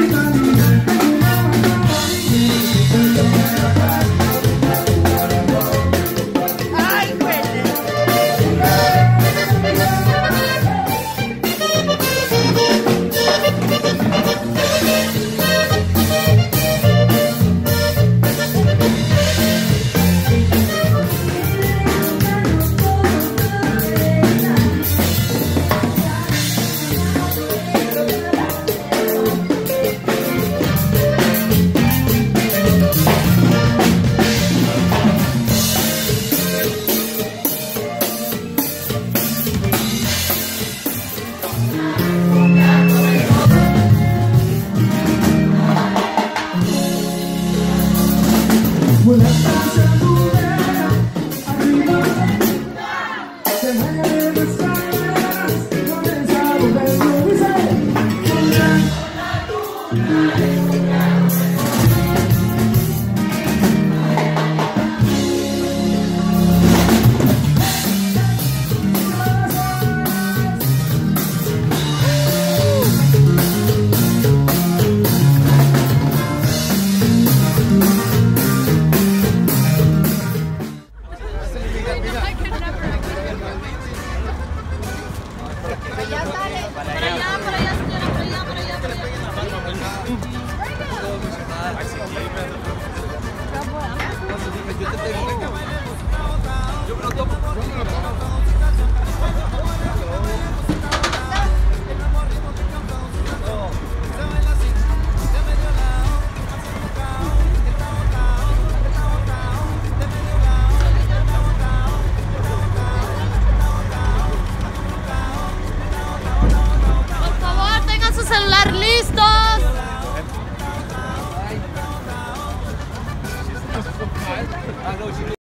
everybody. Para allá, para allá. Por favor, tenga su celular listos. Ah,